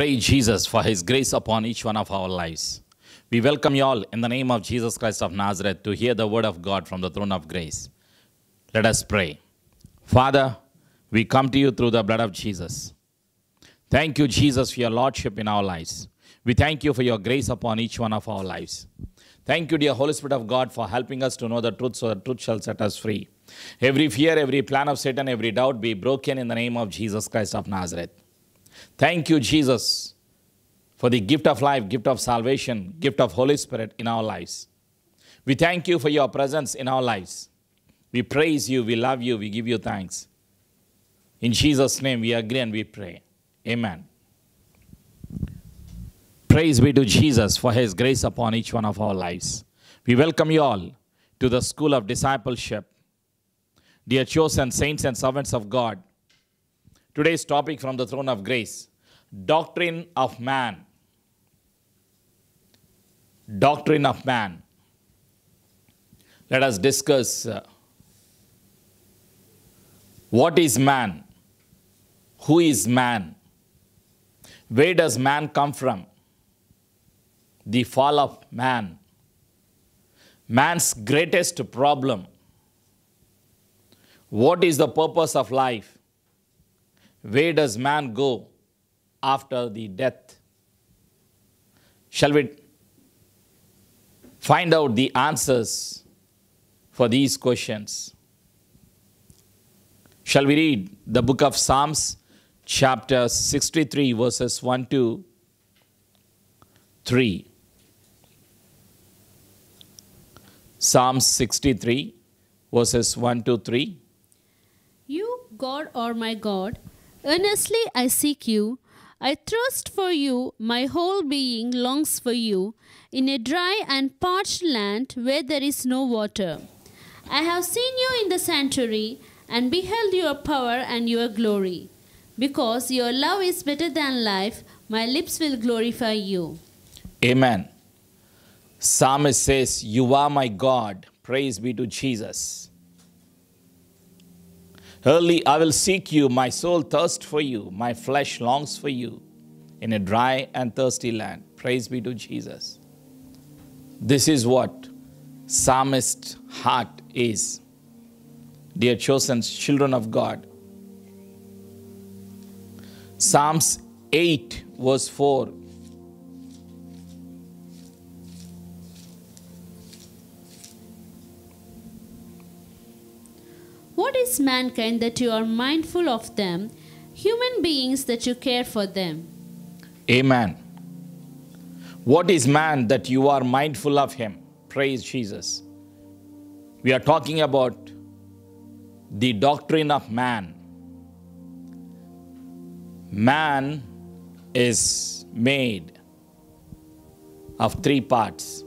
Praise Jesus for his grace upon each one of our lives. We welcome you all in the name of Jesus Christ of Nazareth to hear the word of God from the throne of grace. Let us pray. Father, we come to you through the blood of Jesus. Thank you, Jesus, for your lordship in our lives. We thank you for your grace upon each one of our lives. Thank you, dear Holy Spirit of God, for helping us to know the truth so the truth shall set us free. Every fear, every plan of Satan, every doubt be broken in the name of Jesus Christ of Nazareth. Thank you, Jesus, for the gift of life, gift of salvation, gift of Holy Spirit in our lives. We thank you for your presence in our lives. We praise you, we love you, we give you thanks. In Jesus' name we agree and we pray. Amen. Praise be to Jesus for his grace upon each one of our lives. We welcome you all to the school of discipleship. Dear chosen saints and servants of God, today's topic from the throne of grace doctrine of man. Doctrine of man. Let us discuss uh, what is man? Who is man? Where does man come from? The fall of man. Man's greatest problem. What is the purpose of life? Where does man go after the death? Shall we find out the answers for these questions? Shall we read the book of Psalms, chapter 63, verses 1 to 3? Psalms 63, verses 1 to 3. You, God, are my God. Earnestly I seek you. I thirst for you. My whole being longs for you in a dry and parched land where there is no water. I have seen you in the sanctuary and beheld your power and your glory. Because your love is better than life, my lips will glorify you. Amen. Psalmist says, You are my God. Praise be to Jesus. Early I will seek you, my soul thirsts for you, my flesh longs for you in a dry and thirsty land. Praise be to Jesus. This is what psalmist heart is. Dear chosen children of God. Psalms 8, verse 4 What is mankind that you are mindful of them, human beings that you care for them? Amen. What is man that you are mindful of him? Praise Jesus. We are talking about the doctrine of man. Man is made of three parts.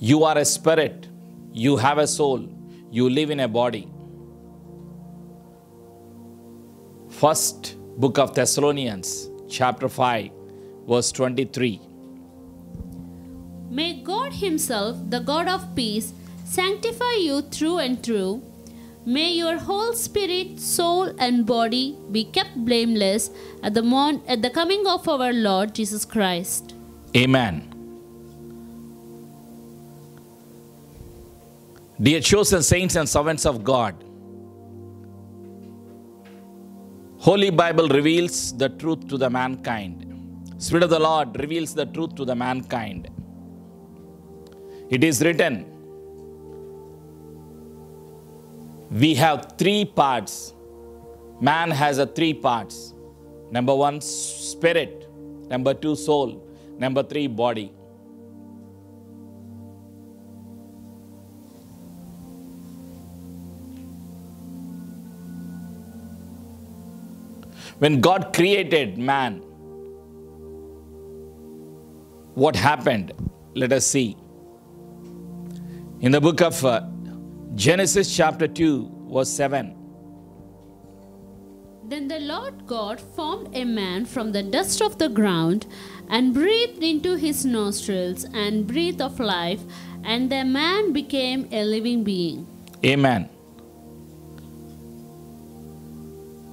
You are a spirit, you have a soul, you live in a body. First book of Thessalonians, chapter 5, verse 23. May God Himself, the God of peace, sanctify you through and through. May your whole spirit, soul, and body be kept blameless at the, at the coming of our Lord Jesus Christ. Amen. Dear chosen saints and servants of God, Holy Bible reveals the truth to the mankind. Spirit of the Lord reveals the truth to the mankind. It is written, we have three parts. Man has a three parts. Number one, spirit. Number two, soul. Number three, body. When God created man, what happened? Let us see. In the book of uh, Genesis, chapter 2, verse 7. Then the Lord God formed a man from the dust of the ground and breathed into his nostrils and breath of life, and the man became a living being. Amen.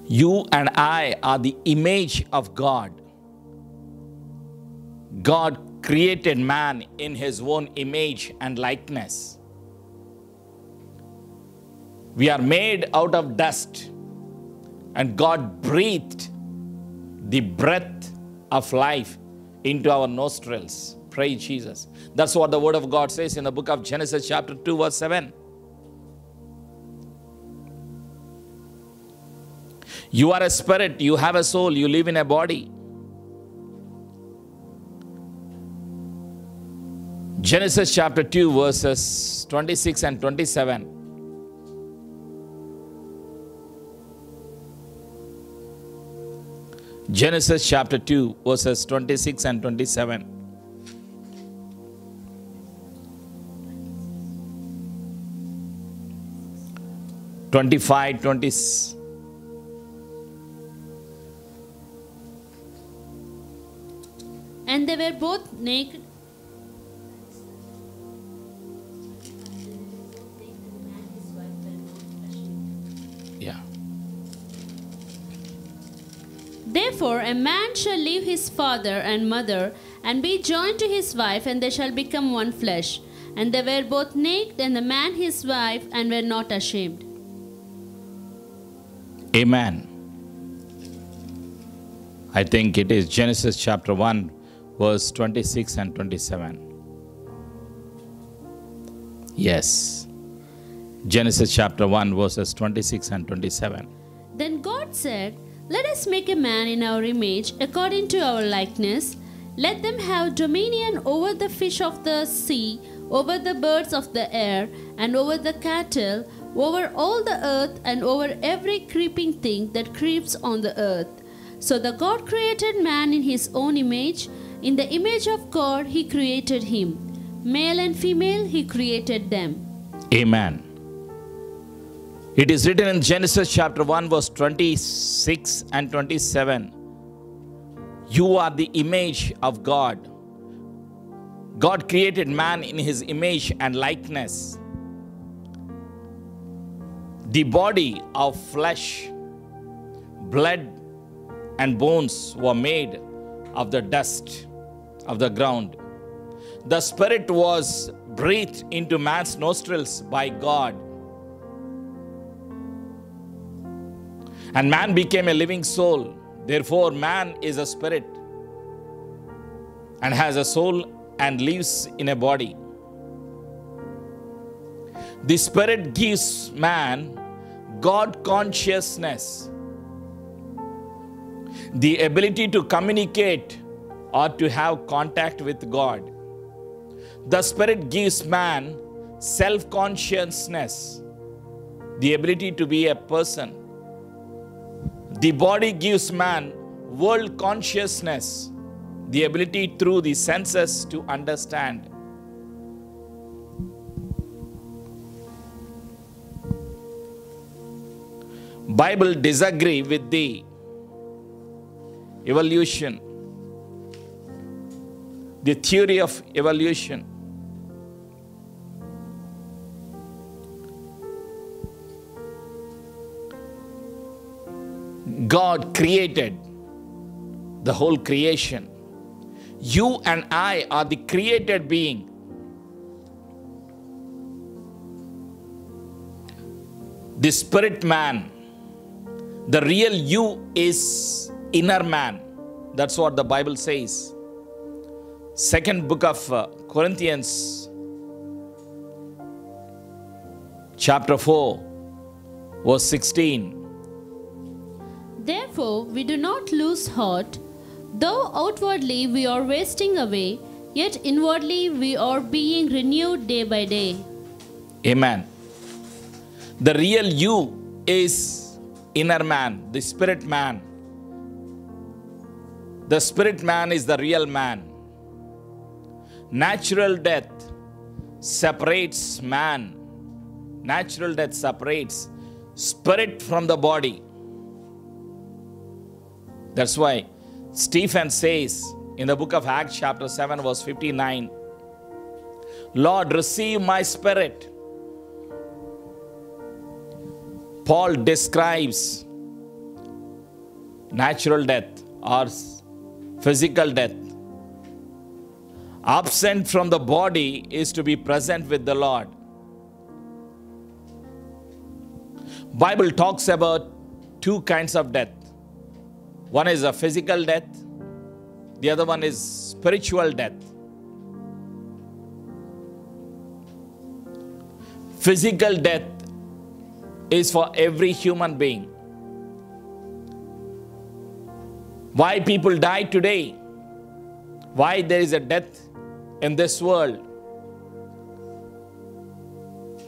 You and I are the image of God. God created man in his own image and likeness. We are made out of dust, and God breathed the breath of life into our nostrils. Praise Jesus. That's what the Word of God says in the book of Genesis, chapter 2, verse 7. You are a spirit, you have a soul, you live in a body. Genesis chapter 2, verses 26 and 27. Genesis chapter 2, verses 26 and 27. Twenty-five, twenty. And they were both naked. Yeah. Therefore, a man shall leave his father and mother and be joined to his wife, and they shall become one flesh. And they were both naked, and the man his wife, and were not ashamed. Amen. I think it is Genesis chapter 1, verse 26 and 27. Yes. Genesis chapter 1, verses 26 and 27. Then God said, Let us make a man in our image, according to our likeness. Let them have dominion over the fish of the sea, over the birds of the air, and over the cattle, over all the earth, and over every creeping thing that creeps on the earth. So the God created man in his own image. In the image of God, he created him. Male and female, he created them. Amen. It is written in Genesis chapter 1, verse 26 and 27. You are the image of God. God created man in his image and likeness. The body of flesh, blood, and bones were made of the dust of the ground. The Spirit was breathed into man's nostrils by God. And man became a living soul. Therefore, man is a spirit and has a soul and lives in a body. The Spirit gives man God consciousness, the ability to communicate or to have contact with God. The Spirit gives man self consciousness, the ability to be a person. The body gives man world consciousness, the ability through the senses to understand. Bible disagree with the evolution, the theory of evolution. God created the whole creation. You and I are the created being. The spirit man, the real you is inner man. That's what the Bible says. Second book of uh, Corinthians, chapter 4, verse 16. Therefore, we do not lose heart. Though outwardly we are wasting away, yet inwardly we are being renewed day by day. Amen. The real you is inner man, the spirit man. The spirit man is the real man. Natural death separates man. Natural death separates spirit from the body. That's why Stephen says in the book of Acts, chapter 7, verse 59 Lord, receive my spirit. Paul describes natural death or physical death. Absent from the body is to be present with the Lord. Bible talks about two kinds of death. One is a physical death, the other one is spiritual death. Physical death is for every human being. Why people die today? Why there is a death in this world?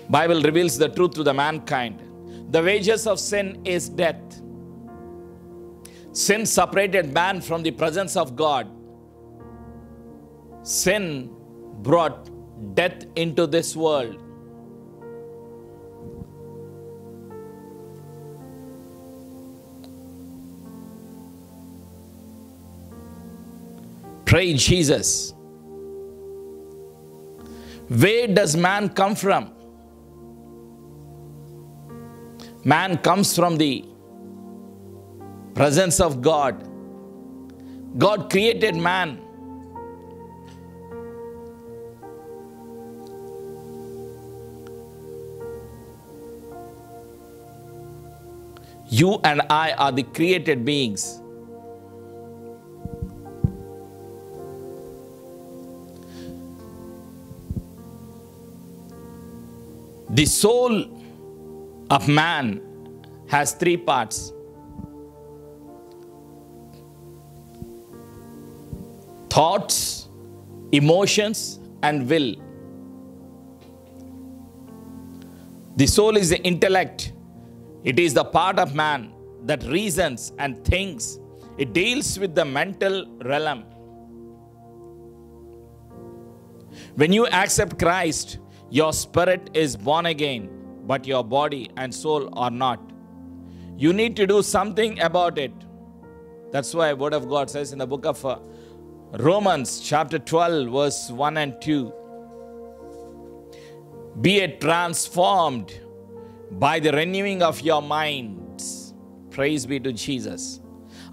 Bible reveals the truth to the mankind. The wages of sin is death. Sin separated man from the presence of God. Sin brought death into this world. Praise Jesus. Where does man come from? Man comes from the presence of God. God created man. You and I are the created beings. The soul of man has three parts thoughts, emotions, and will. The soul is the intellect, it is the part of man that reasons and thinks, it deals with the mental realm. When you accept Christ, your spirit is born again, but your body and soul are not. You need to do something about it. That's why word of God says in the book of uh, Romans chapter 12 verse 1 and 2 be it transformed by the renewing of your minds. Praise be to Jesus.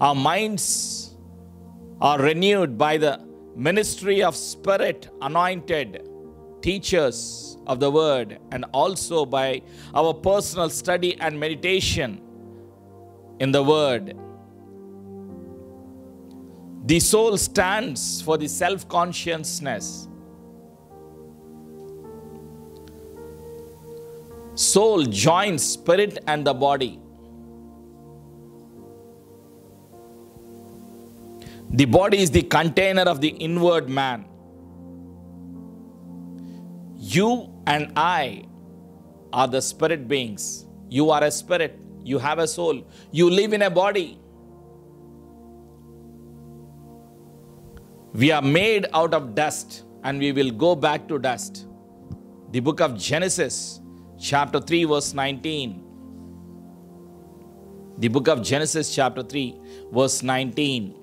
Our minds are renewed by the ministry of spirit anointed teachers of the word and also by our personal study and meditation in the word. The soul stands for the self consciousness. Soul joins spirit and the body. The body is the container of the inward man. You and I are the spirit beings. You are a spirit. You have a soul. You live in a body. We are made out of dust and we will go back to dust. The book of Genesis, chapter 3, verse 19. The book of Genesis, chapter 3, verse 19.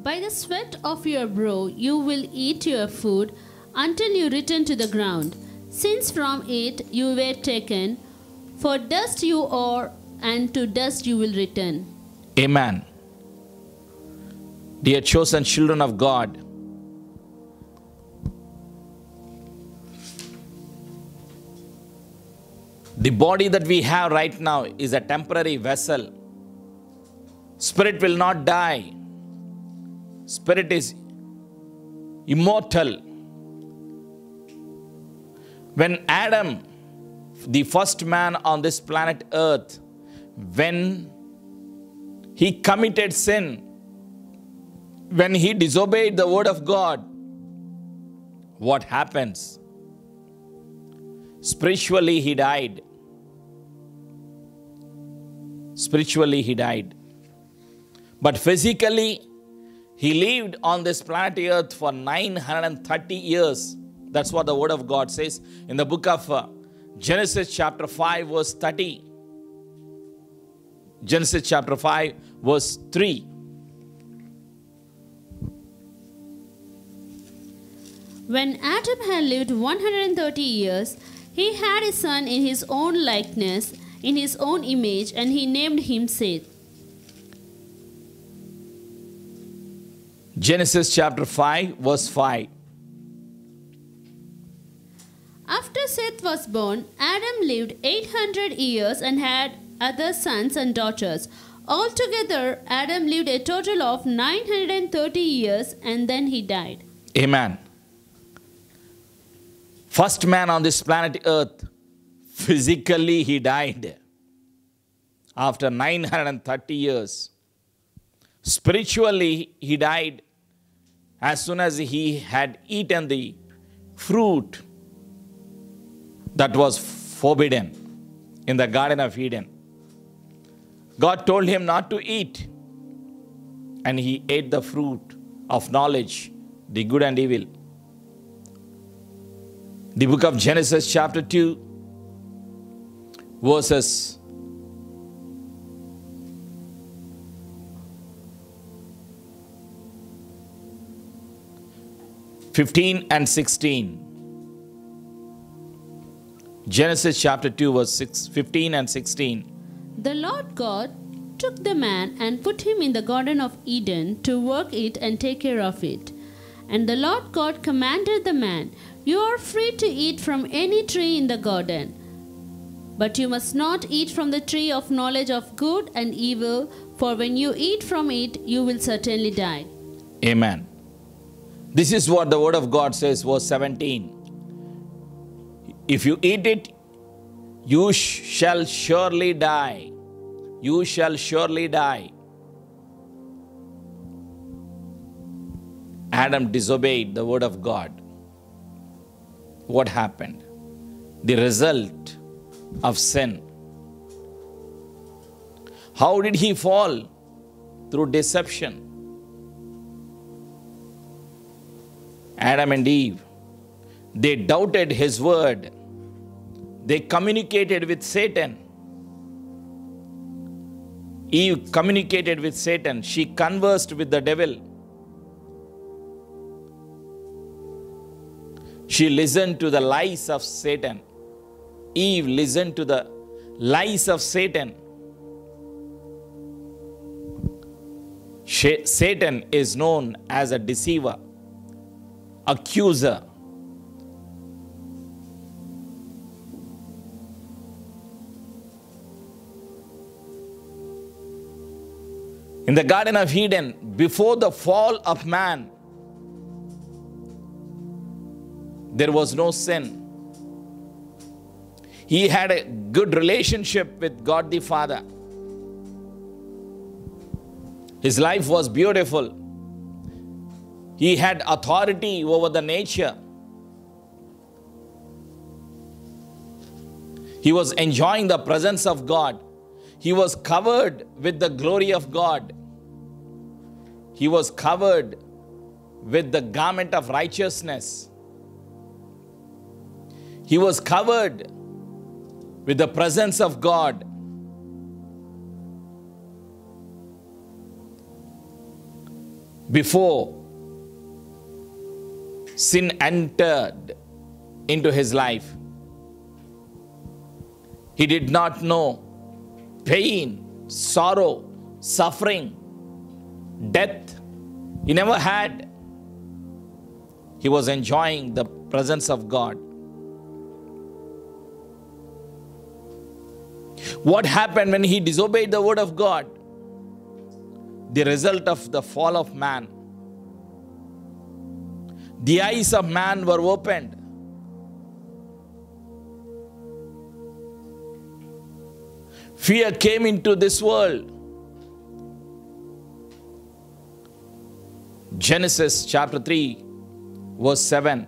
By the sweat of your brow you will eat your food until you return to the ground, since from it you were taken, for dust you are, and to dust you will return. Amen. Dear chosen children of God, the body that we have right now is a temporary vessel. Spirit will not die. Spirit is immortal. When Adam, the first man on this planet Earth, when he committed sin, when he disobeyed the word of God, what happens? Spiritually, he died. Spiritually, he died. But physically, he lived on this planet Earth for 930 years. That's what the Word of God says in the book of uh, Genesis, chapter 5, verse 30. Genesis chapter 5, verse 3. When Adam had lived 130 years, he had a son in his own likeness, in his own image, and he named him Seth. Genesis chapter 5, verse 5. After Seth was born, Adam lived 800 years and had other sons and daughters. Altogether, Adam lived a total of 930 years and then he died. Amen. First man on this planet Earth, physically he died after 930 years. Spiritually, he died as soon as he had eaten the fruit that was forbidden in the Garden of Eden. God told him not to eat, and he ate the fruit of knowledge, the good and evil. The book of Genesis, chapter 2, verses 15 and 16. Genesis chapter 2, verse 6, 15 and 16. The Lord God took the man and put him in the Garden of Eden to work it and take care of it. And the Lord God commanded the man, You are free to eat from any tree in the garden, but you must not eat from the tree of knowledge of good and evil, for when you eat from it, you will certainly die. Amen. This is what the word of God says, verse 17. If you eat it, you sh- shall surely die. You shall surely die. Adam disobeyed the word of God. What happened? The result of sin. How did he fall? Through deception. Adam and Eve, they doubted his word. They communicated with Satan. Eve communicated with Satan. She conversed with the devil. She listened to the lies of Satan. Eve listened to the lies of Satan. Satan is known as a deceiver, accuser. In the Garden of Eden, before the fall of man, there was no sin. He had a good relationship with God the Father. His life was beautiful. He had authority over the nature. He was enjoying the presence of God. He was covered with the glory of God. He was covered with the garment of righteousness. He was covered with the presence of God. Before sin entered into his life, he did not know pain, sorrow, suffering, death. He never had. He was enjoying the presence of God. What happened when he disobeyed the word of God? The result of the fall of man. The eyes of man were opened. Fear came into this world. Genesis chapter 3, verse 7.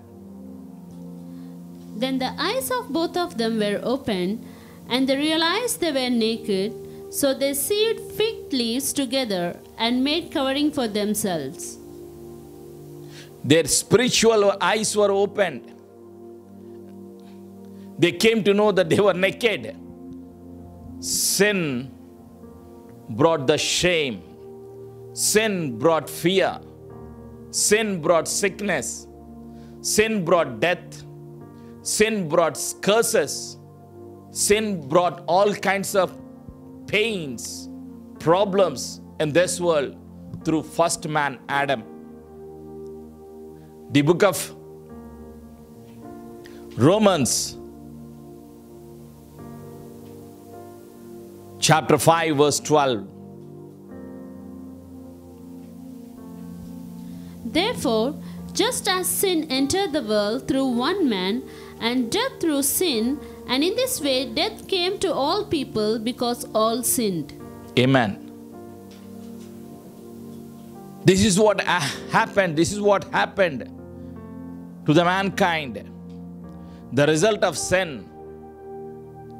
Then the eyes of both of them were opened, and they realized they were naked. So they sewed fig leaves together and made covering for themselves. Their spiritual eyes were opened. They came to know that they were naked. Sin brought the shame, sin brought fear, sin brought sickness, sin brought death, sin brought curses, sin brought all kinds of pains, problems in this world through first man Adam. The book of Romans, chapter 5, verse 12. Therefore, just as sin entered the world through one man, and death through sin, and in this way death came to all people because all sinned. Amen. This is what uh, happened. This is what happened to the mankind. The result of sin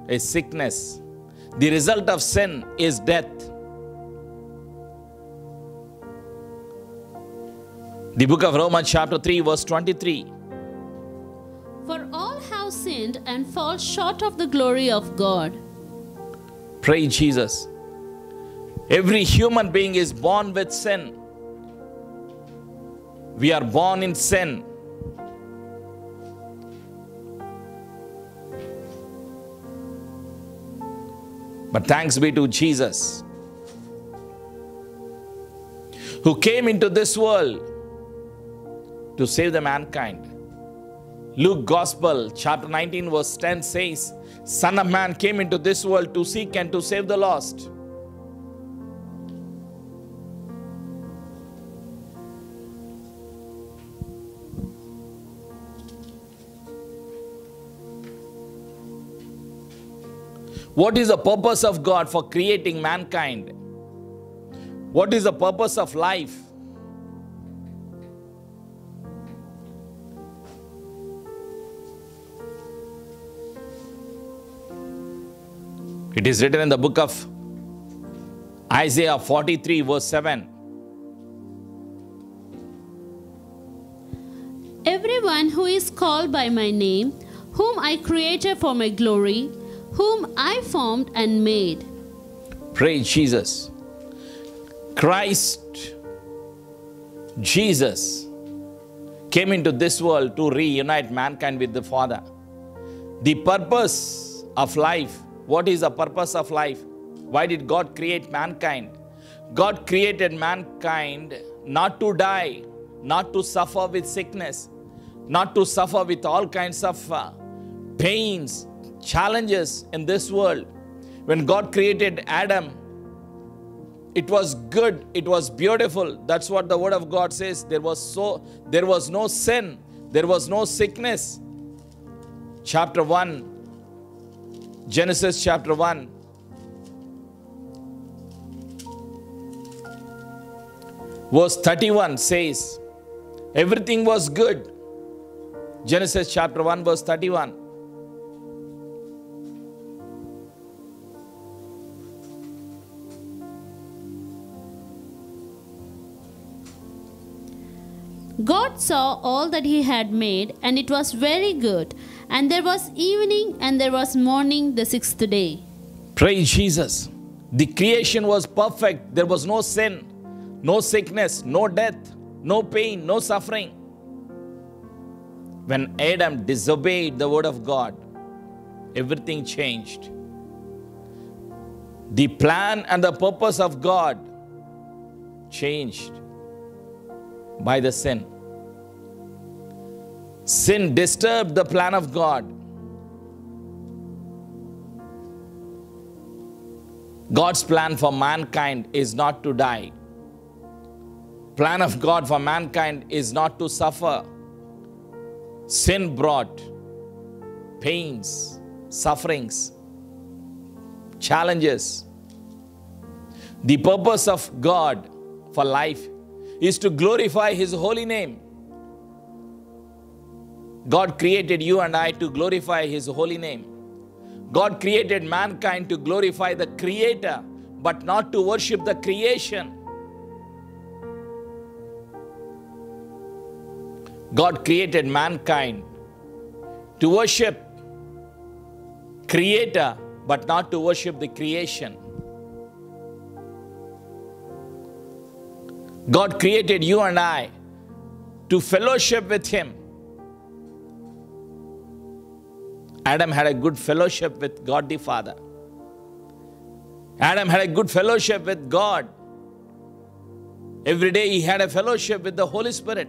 is sickness. The result of sin is death. The book of Romans, chapter 3, verse 23. For all have sinned and fall short of the glory of God. Pray, Jesus. Every human being is born with sin. We are born in sin. But thanks be to Jesus, who came into this world to save the mankind. Luke Gospel, chapter 19, verse 10 says, Son of Man came into this world to seek and to save the lost. What is the purpose of God for creating mankind? What is the purpose of life? It is written in the book of Isaiah 43, verse 7. Everyone who is called by my name, whom I created for my glory, whom I formed and made. Praise Jesus. Christ, Jesus, came into this world to reunite mankind with the Father. The purpose of life. What is the purpose of life? Why did God create mankind? God created mankind not to die, not to suffer with sickness, not to suffer with all kinds of uh, pains, challenges in this world. When God created Adam, it was good, it was beautiful. That's what the word of God says. There was so there was no sin, there was no sickness. Chapter 1 Genesis chapter 1 verse 31 says everything was good. Genesis chapter 1 verse 31 God saw all that he had made, and it was very good. And there was evening and there was morning the sixth day. Praise Jesus. The creation was perfect. There was no sin, no sickness, no death, no pain, no suffering. When Adam disobeyed the word of God, everything changed. The plan and the purpose of God changed by the sin. Sin disturbed the plan of God. God's plan for mankind is not to die. Plan of God for mankind is not to suffer. Sin brought pains, sufferings, challenges. The purpose of God for life is to glorify His holy name. God created you and I to glorify His holy name. God created mankind to glorify the Creator, but not to worship the creation. God created mankind to worship Creator, but not to worship the creation. God created you and I to fellowship with Him. Adam had a good fellowship with God the Father. Adam had a good fellowship with God. Every day he had a fellowship with the Holy Spirit.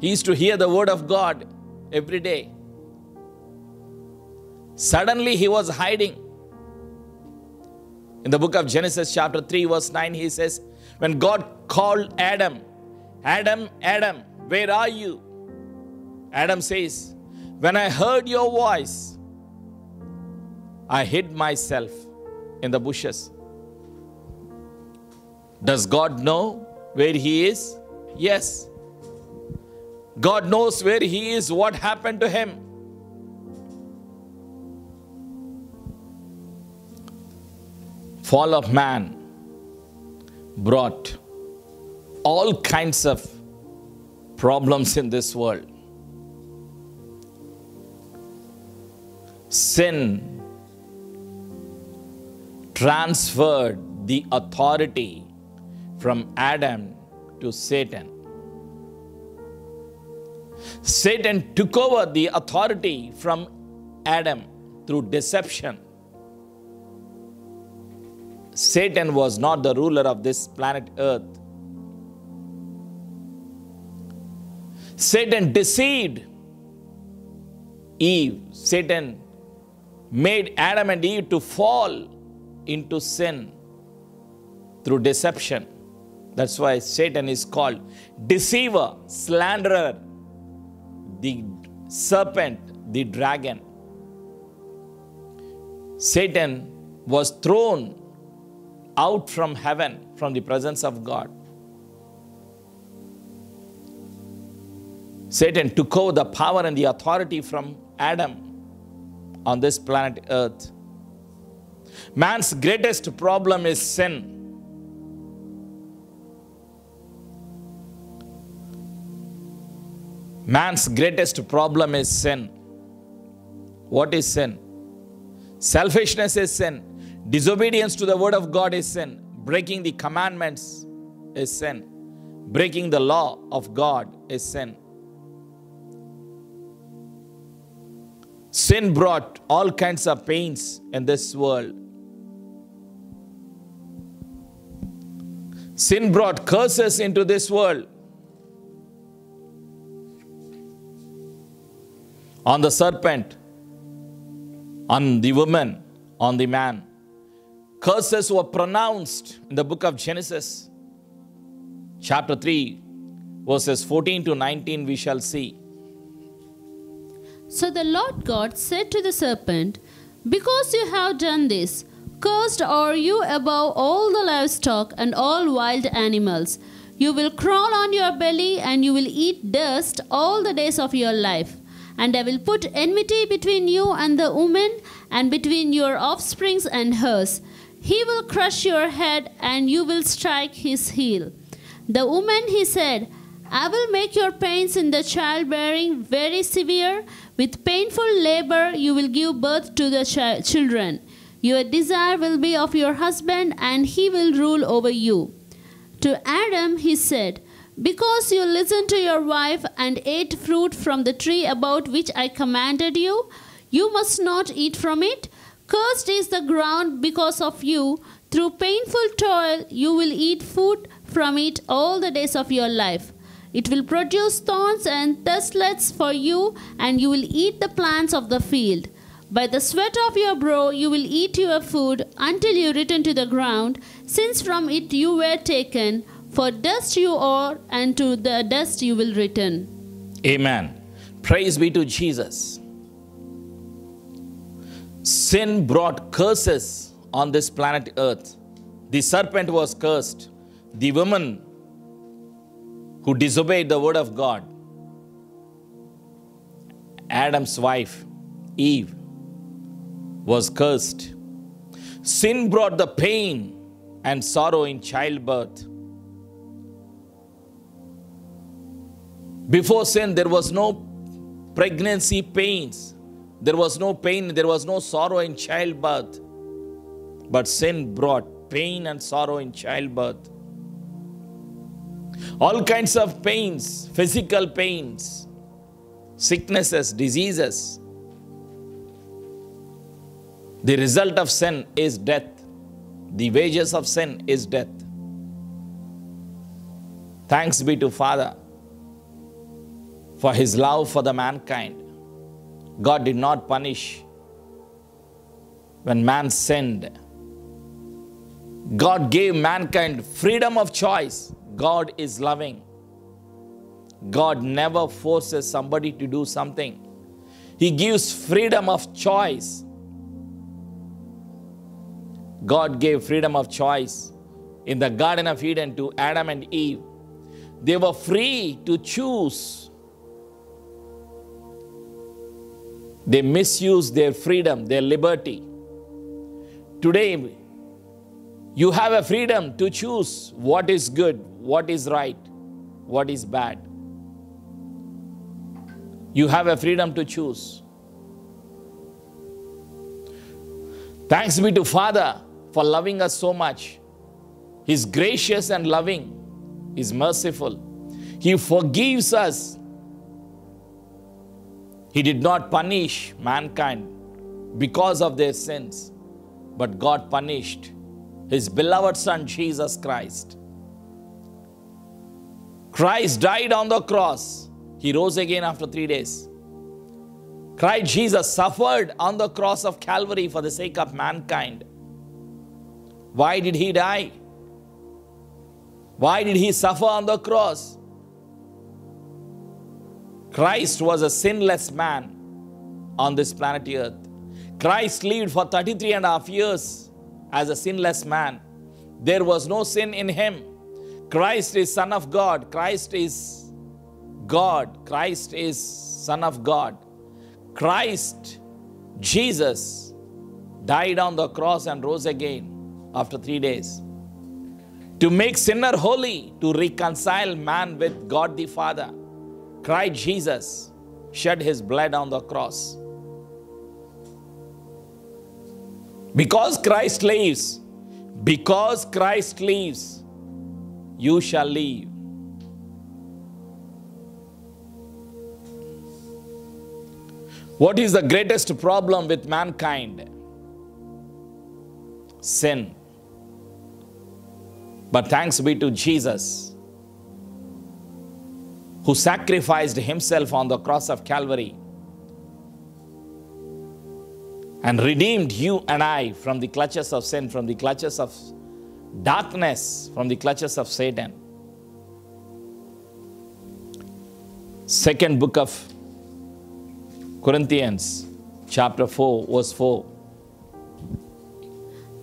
He used to hear the word of God every day. Suddenly he was hiding. In the book of Genesis, chapter 3, verse 9, he says, When God called Adam, Adam, Adam, where are you? Adam says, When I heard your voice, I hid myself in the bushes. Does God know where he is? Yes. God knows where he is, what happened to him. Fall of man brought all kinds of problems in this world. Sin transferred the authority from Adam to Satan. Satan took over the authority from Adam through deception. Satan was not the ruler of this planet Earth. Satan deceived Eve. Satan made Adam and Eve to fall into sin through deception. That's why Satan is called deceiver, slanderer, the serpent, the dragon. Satan was thrown out from heaven, from the presence of God. Satan took over the power and the authority from Adam on this planet Earth. Man's greatest problem is sin. Man's greatest problem is sin. What is sin? Selfishness is sin. Disobedience to the word of God is sin. Breaking the commandments is sin. Breaking the law of God is sin. Sin brought all kinds of pains in this world. Sin brought curses into this world. On the serpent, on the woman, on the man. Curses were pronounced in the book of Genesis, chapter 3, verses 14 to 19. We shall see. So the Lord God said to the serpent, Because you have done this, cursed are you above all the livestock and all wild animals. You will crawl on your belly and you will eat dust all the days of your life. And I will put enmity between you and the woman, and between your offsprings and hers. He will crush your head, and you will strike his heel. The woman, he said, I will make your pains in the childbearing very severe. With painful labor, you will give birth to the chi- children. Your desire will be of your husband, and he will rule over you. To Adam, he said, Because you listened to your wife and ate fruit from the tree about which I commanded you, you must not eat from it. Cursed is the ground because of you. Through painful toil, you will eat food from it all the days of your life. It will produce thorns and thistles for you, and you will eat the plants of the field. By the sweat of your brow you will eat your food until you return to the ground, since from it you were taken. For dust you are, and to the dust you will return. Amen. Praise be to Jesus. Sin brought curses on this planet Earth. The serpent was cursed. The woman who disobeyed the word of God, Adam's wife, Eve, was cursed. Sin brought the pain and sorrow in childbirth. Before sin, there was no pregnancy pains. There was no pain, there was no sorrow in childbirth. But sin brought pain and sorrow in childbirth. All kinds of pains, physical pains, sicknesses, diseases. The result of sin is death. The wages of sin is death. Thanks be to Father for his love for the mankind. God did not punish when man sinned. God gave mankind freedom of choice. God is loving. God never forces somebody to do something. He gives freedom of choice. God gave freedom of choice in the Garden of Eden to Adam and Eve. They were free to choose. They misused their freedom, their liberty. Today, you have a freedom to choose what is good, what is right, what is bad. You have a freedom to choose. Thanks be to Father for loving us so much. He's gracious and loving. He's merciful. He forgives us. He did not punish mankind because of their sins, but God punished his beloved Son, Jesus Christ. Christ died on the cross. He rose again after three days. Christ Jesus suffered on the cross of Calvary for the sake of mankind. Why did he die? Why did he suffer on the cross? Christ was a sinless man on this planet earth. Christ lived for 33 and a half years as a sinless man. There was no sin in him. Christ is Son of God. Christ is God. Christ is Son of God. Christ, Jesus, died on the cross and rose again after three days to make sinner holy, to reconcile man with God the Father. Christ Jesus shed his blood on the cross. Because Christ lives, because Christ lives, you shall live. What is the greatest problem with mankind? Sin. But thanks be to Jesus, who sacrificed himself on the cross of Calvary and redeemed you and I from the clutches of sin, from the clutches of darkness, from the clutches of Satan. Second book of Corinthians, chapter 4, verse 4.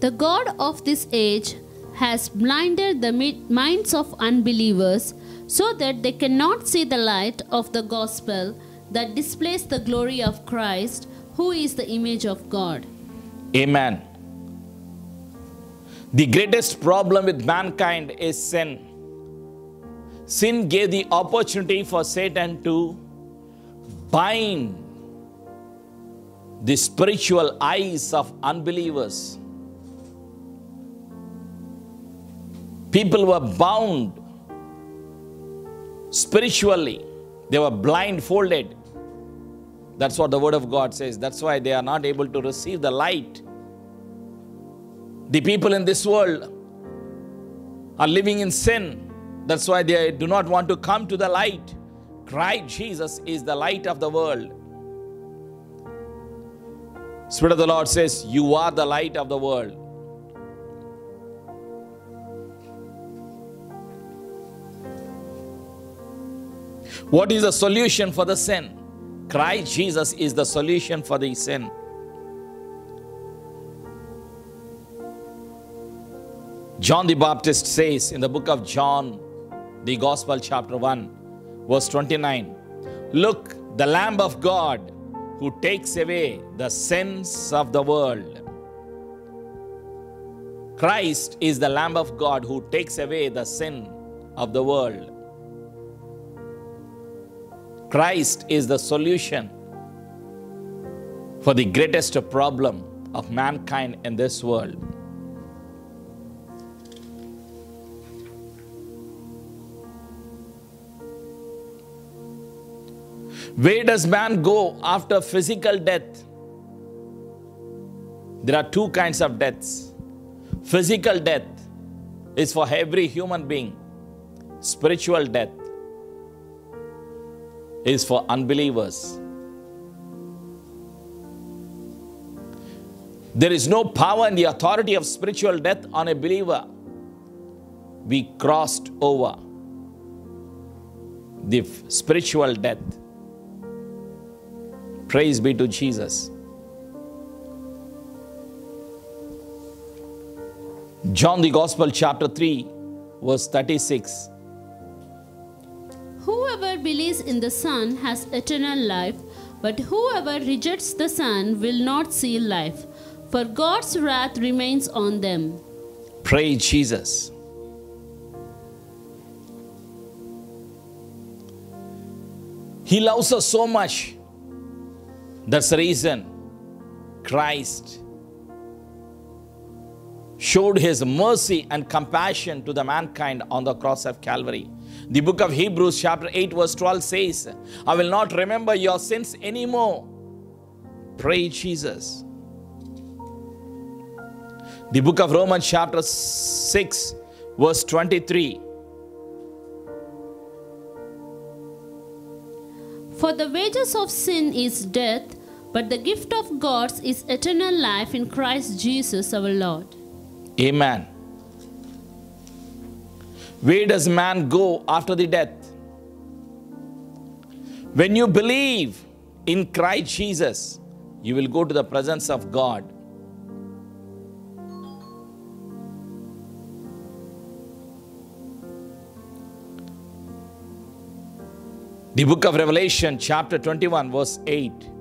The God of this age has blinded the minds of unbelievers so that they cannot see the light of the gospel that displays the glory of Christ, who is the image of God. Amen. The greatest problem with mankind is sin. Sin gave the opportunity for Satan to bind the spiritual eyes of unbelievers. People were bound spiritually, they were blindfolded. That's what the Word of God says. That's why they are not able to receive the light. The people in this world are living in sin. That's why they do not want to come to the light. Christ Jesus is the light of the world. Spirit of the Lord says, You are the light of the world. What is the solution for the sin? Christ Jesus is the solution for the sin. John the Baptist says in the book of John, the Gospel, chapter 1, verse 29 Look, the Lamb of God who takes away the sins of the world. Christ is the Lamb of God who takes away the sin of the world. Christ is the solution for the greatest problem of mankind in this world. Where does man go after physical death? There are two kinds of deaths. Physical death is for every human being, spiritual death is for unbelievers. There is no power in the authority of spiritual death on a believer. We crossed over the spiritual death. Praise be to Jesus. John the Gospel, chapter 3, verse 36. Whoever believes in the Son has eternal life, but whoever rejects the Son will not see life, for God's wrath remains on them. Praise Jesus. He loves us so much. That's the reason Christ showed his mercy and compassion to the mankind on the cross of Calvary. The book of Hebrews, chapter 8, verse 12 says, I will not remember your sins anymore. Praise Jesus. The book of Romans, chapter 6, verse 23. For the wages of sin is death, but the gift of God is eternal life in Christ Jesus our Lord. Amen. Where does man go after the death? When you believe in Christ Jesus, you will go to the presence of God. The book of Revelation, chapter 21, verse 8.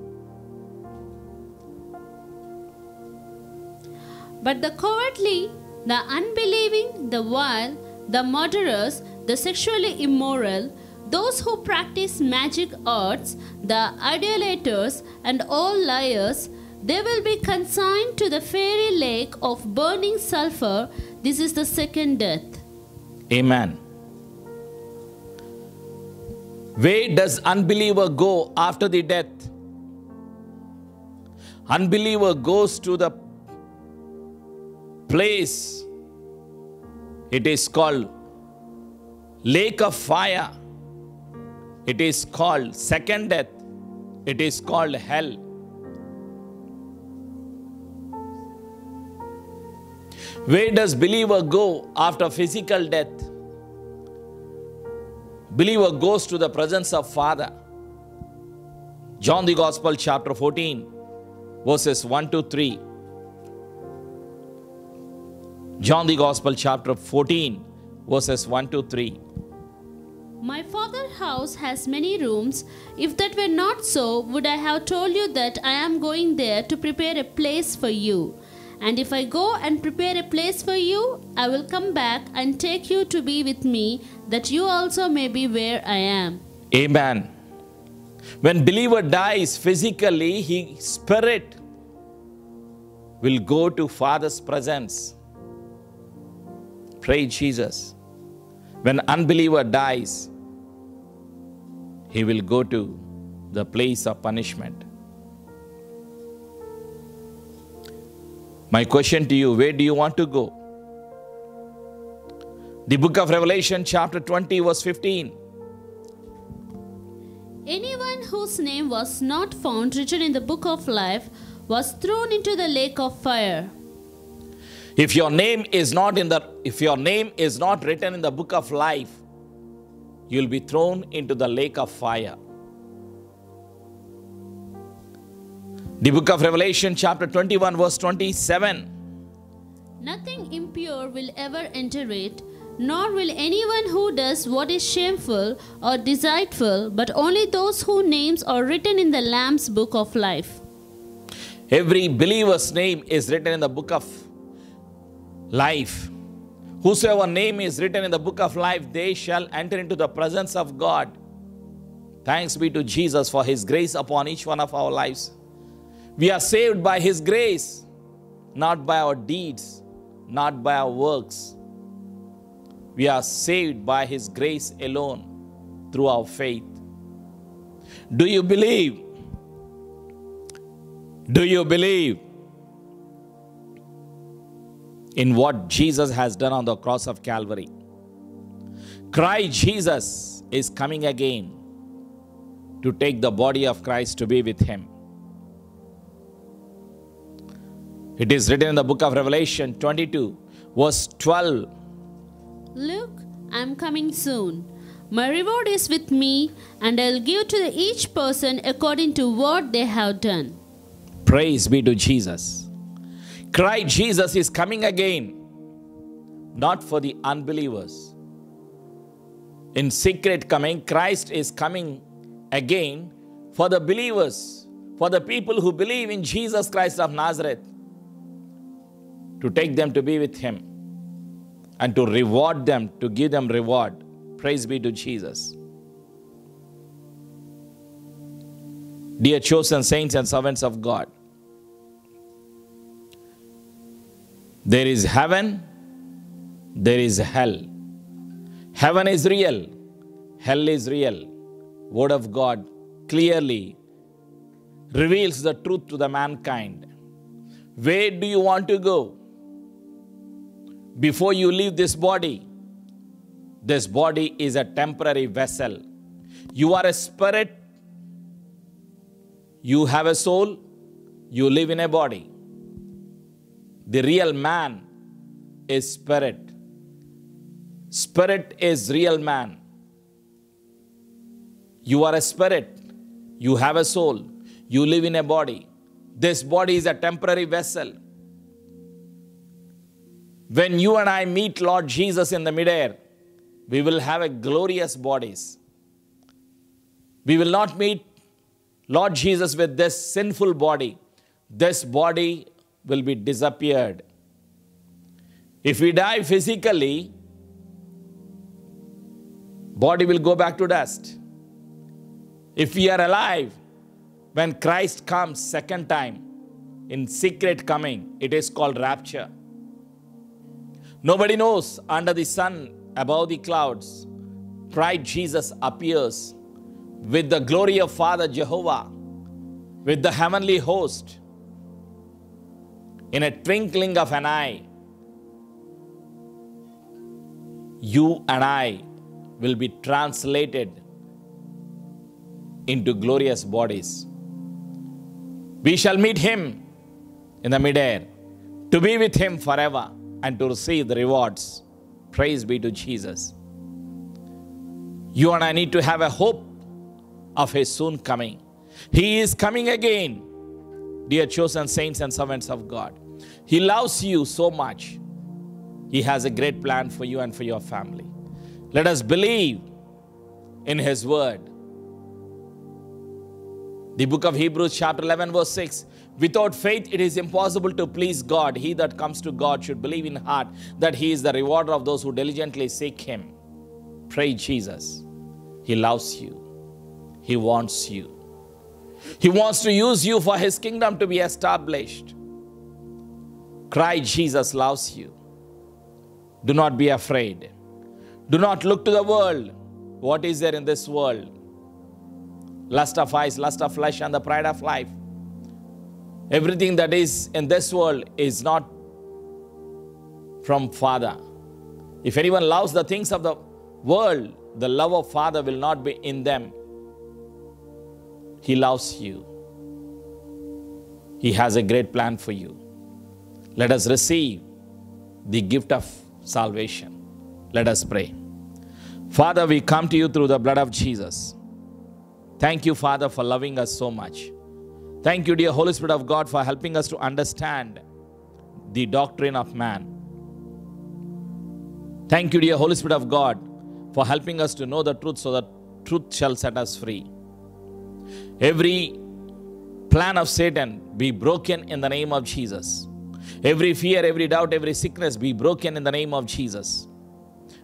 But the cowardly, the unbelieving, the vile, the murderers, the sexually immoral, those who practice magic arts, the idolaters, and all liars, they will be consigned to the fiery lake of burning sulfur. This is the second death. Amen. Where does unbeliever go after the death? Unbeliever goes to the place. It is called lake of fire. It is called second death. It is called hell. Where does believer go after physical death? Believer goes to the presence of father. John the gospel chapter 14 verses 1 to 3 John the Gospel, chapter 14, verses 1 to 3. My father's house has many rooms. If that were not so, would I have told you that I am going there to prepare a place for you? And if I go and prepare a place for you, I will come back and take you to be with me, that you also may be where I am. Amen. When believer dies physically, his spirit will go to Father's presence. Praise Jesus. When unbeliever dies, he will go to the place of punishment. My question to you where do you want to go? The book of Revelation, chapter 20, verse 15. Anyone whose name was not found written in the book of life was thrown into the lake of fire. If your name is not in the if your name is not written in the book of life, you'll be thrown into the lake of fire. The book of Revelation, chapter 21, verse 27. Nothing impure will ever enter it, nor will anyone who does what is shameful or deceitful, but only those whose names are written in the Lamb's book of life. Every believer's name is written in the book of life. Whosoever name is written in the book of life, they shall enter into the presence of God. Thanks be to Jesus for his grace upon each one of our lives. We are saved by his grace, not by our deeds, not by our works. We are saved by his grace alone through our faith. Do you believe? Do you believe in what Jesus has done on the cross of Calvary? Christ Jesus is coming again to take the body of Christ to be with him. It is written in the book of Revelation 22, verse 12. Look, I am coming soon. My reward is with me, and I'll give to each person according to what they have done. Praise be to Jesus. Christ Jesus is coming again, not for the unbelievers. In secret coming, Christ is coming again for the believers, for the people who believe in Jesus Christ of Nazareth, to take them to be with Him and to reward them, to give them reward. Praise be to Jesus. Dear chosen saints and servants of God, there is heaven, there is hell. Heaven is real, hell is real. Word of God clearly reveals the truth to the mankind. Where do you want to go? Before you leave this body, this body is a temporary vessel. You are a spirit, you have a soul, you live in a body. The real man is spirit. Spirit is real man. You are a spirit. You have a soul. You live in a body. This body is a temporary vessel. When you and I meet Lord Jesus in the midair, we will have a glorious bodies. We will not meet Lord Jesus with this sinful body. This body will be disappeared. If we die physically, body will go back to dust. If we are alive, when Christ comes second time, in secret coming, it is called rapture. Nobody knows under the sun, above the clouds, Christ Jesus appears with the glory of Father Jehovah, with the heavenly host. In a twinkling of an eye, you and I will be translated into glorious bodies. We shall meet Him in the midair to be with Him forever and to receive the rewards. Praise be to Jesus. You and I need to have a hope of His soon coming. He is coming again, dear chosen saints and servants of God. He loves you so much. He has a great plan for you and for your family. Let us believe in His word. The book of Hebrews, chapter 11, verse 6 Without faith, it is impossible to please God. He that comes to God should believe in heart that He is the rewarder of those who diligently seek Him. Pray Jesus. He loves you, He wants you. He wants to use you for His kingdom to be established. Cry, Jesus loves you. Do not be afraid. Do not look to the world. What is there in this world? Lust of eyes, lust of flesh, and the pride of life. Everything that is in this world is not from Father. If anyone loves the things of the world, the love of Father will not be in them. He loves you. He has a great plan for you. Let us receive the gift of salvation. Let us pray. Father, we come to you through the blood of Jesus. Thank you, Father, for loving us so much. Thank you, dear Holy Spirit of God, for helping us to understand the doctrine of man. Thank you, dear Holy Spirit of God, for helping us to know the truth so that truth shall set us free. Every plan of Satan be broken in the name of Jesus. Every fear, every doubt, every sickness be broken in the name of Jesus.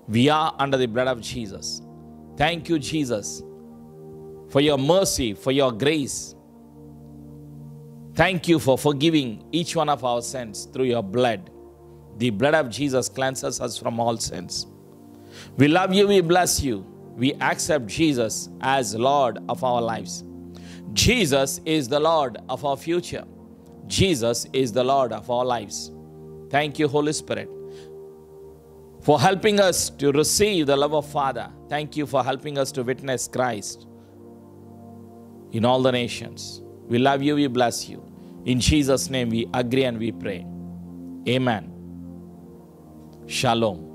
We are under the blood of Jesus. Thank you, Jesus, for your mercy, for your grace. Thank you for forgiving each one of our sins through your blood. The blood of Jesus cleanses us from all sins. We love you, we bless you. We accept Jesus as Lord of our lives. Jesus is the Lord of our future. Jesus is the Lord of our lives. Thank you, Holy Spirit, for helping us to receive the love of Father. Thank you for helping us to witness Christ. in all the nations. We love you, we bless you. In Jesus' name we agree and we pray. Amen. Shalom.